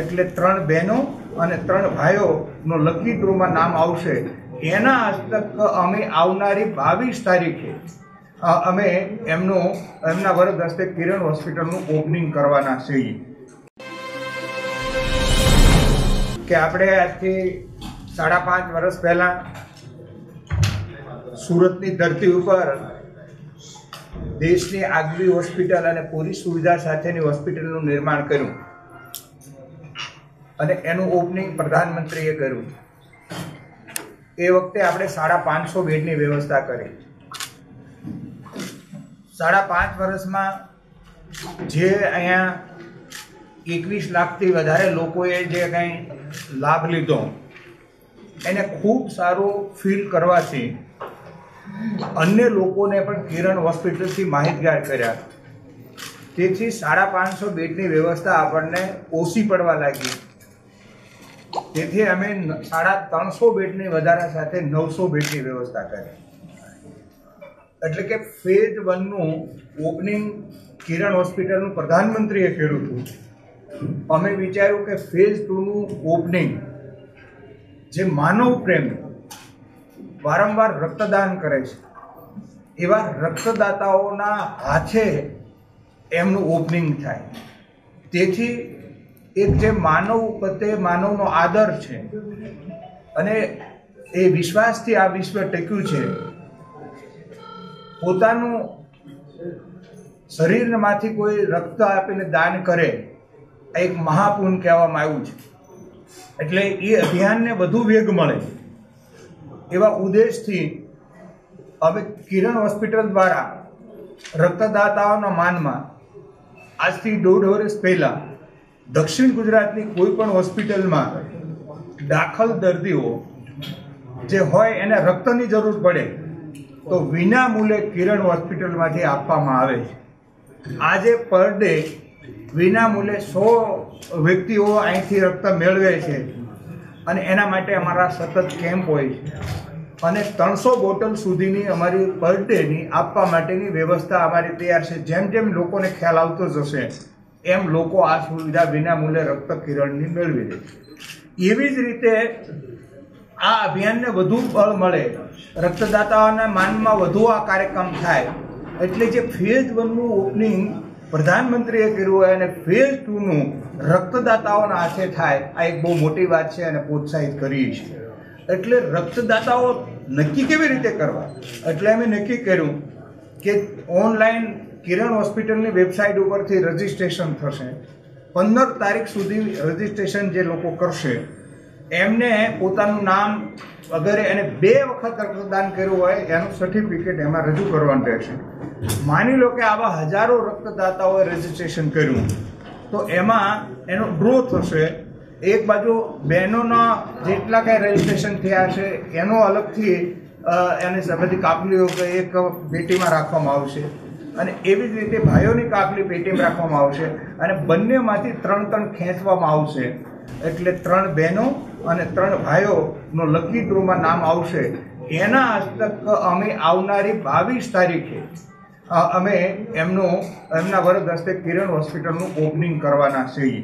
એટલે ત્રણ બહેનો અને ત્રણ ભાઈઓનો લકી ડ્રોમાં નામ આવશે. એના હસ્તક અમે આવનારી બાવીસ તારીખે અમે એમનું, એમના વરદ હસ્તે કિરણ હોસ્પિટલનું ઓપનિંગ કરવાના છીએ. કે આપણે આજથી સાડા પાંચ વર્ષ પહેલાં સુરતની ધરતી ઉપર દેશની આગવી હોસ્પિટલ અને પૂરી સુવિધા સાથેની હોસ્પિટલનું નિર્માણ કર્યું. અને એનું ઓપનિંગ પ્રધાનમંત્રીએ કર્યું. એ વખતે આપણે સાડા પાંચસો બેડની વ્યવસ્થા કરી. સાડા પાંચ વર્ષમાં જે અહીંયા એકવીસ લાખથી વધારે લોકોએ જે કંઈ લાભ લીધો, એને ખૂબ સારું ફીલ કરવાથી અન્ય લોકોને પણ કિરણ હોસ્પિટલથી માહિતગાર કર્યા. તેથી સાડા પાંચસો બેડની વ્યવસ્થા આપણને ઓછી પડવા લાગી. તેથી અમે સાડા ત્રણસો બેડની વધારા સાથે નવસો બેડની વ્યવસ્થા કરી. એટલે કે ફેઝ વનનું ઓપનિંગ કિરણ હોસ્પિટલનું પ્રધાનમંત્રીએ કર્યું હતું. અમે વિચાર્યું કે ફેઝ ટુનું ઓપનિંગ જે માનવ પ્રેમ વારંવાર રક્તદાન કરે છે, એવા રક્તદાતાઓના હાથે એમનું ઓપનિંગ થાય. તેથી એક જે માનવ પ્રત્યે માનવનો આદર છે અને એ વિશ્વાસથી આ વિશ્વ ટક્યું છે, પોતાનું શરીરમાંથી કોઈ રક્ત આપીને દાન કરે એક મહાપુન કહેવામાં આવ્યું છે. એટલે એ અભિયાનને વધુ વેગ મળે. એવા ઉદ્દેશથી હવે કિરણ હોસ્પિટલ દ્વારા રક્તદાતાઓના માનમાં આજથી દોઢ વર્ષ પહેલાં દક્ષિણ ગુજરાતની કોઈ પણ હોસ્પિટલમાં દાખલ દર્દીઓ જે હોય એને રક્તની જરૂર પડે, તો વિના મૂલ્યે કિરણ હોસ્પિટલમાંથી આપવામાં આવે છે. આજે પર ડે વિના મૂલ્યે સો વ્યક્તિઓ અહીંથી રક્ત મેળવે છે અને એના માટે અમારા સતત કેમ્પ હોય છે. અને ત્રણસો બોટલ સુધીની અમારી પર ડેની આપવા માટેની વ્યવસ્થા અમારી તૈયાર છે. જેમ જેમ લોકોને ખ્યાલ આવતો જશે એમ લોકો આ સુવિધા વિના મૂલ્યે રક્ત કિરણની મેળવી લે એવી જ રીતે આ અભિયાનને વધુ બળ મળે, રક્તદાતાઓના માનમાં વધુ આ કાર્યક્રમ થાય, એટલે જે ફેઝ વનનું ઓપનિંગ પ્રધાનમંત્રીએ કર્યું હોય અને ફેઝ ટુનું રક્તદાતાઓના હાથે થાય, આ એક બહુ મોટી વાત છે અને પ્રોત્સાહિત કરી છે એટલે રક્તદાતાઓ નક્કી કેવી રીતે કરવા? એટલે અમે નક્કી કર્યું કે ઓનલાઈન કિરણ હોસ્પિટલની વેબસાઇટ ઉપરથી રજિસ્ટ્રેશન થશે. પંદર તારીખ સુધી રજિસ્ટ્રેશન જે લોકો કરશે, એમને પોતાનું નામ વગેરે એને બે વખત રક્તદાન કર્યું હોય, એનું સર્ટિફિકેટ એમાં રજૂ કરવાનું રહેશે. માની લો કે આવા હજારો રક્તદાતાઓએ રજિસ્ટ્રેશન કર્યું, તો એમાં એનો ડ્રો થશે એક બાજુ બહેનોના જેટલા કાંઈ રજિસ્ટ્રેશન થયા છે, એનો અલગથી એને સંબંધી કાપલીઓ એક પેટીમાં રાખવામાં આવશે. અને એવી જ રીતે ભાઈઓની કાપલી પેટીમ રાખવામાં આવશે અને બંનેમાંથી ત્રણ ત્રણ ખેંચવામાં આવશે. એટલે ત્રણ બહેનો અને ત્રણ ભાઈઓનો લકી ડ્રોમાં નામ આવશે. એના હસ્તક અમે આવનારી બાવીસ તારીખે અમે એમનું, એમના વરદ હસ્તે કિરણ હોસ્પિટલનું ઓપનિંગ કરવાના છીએ.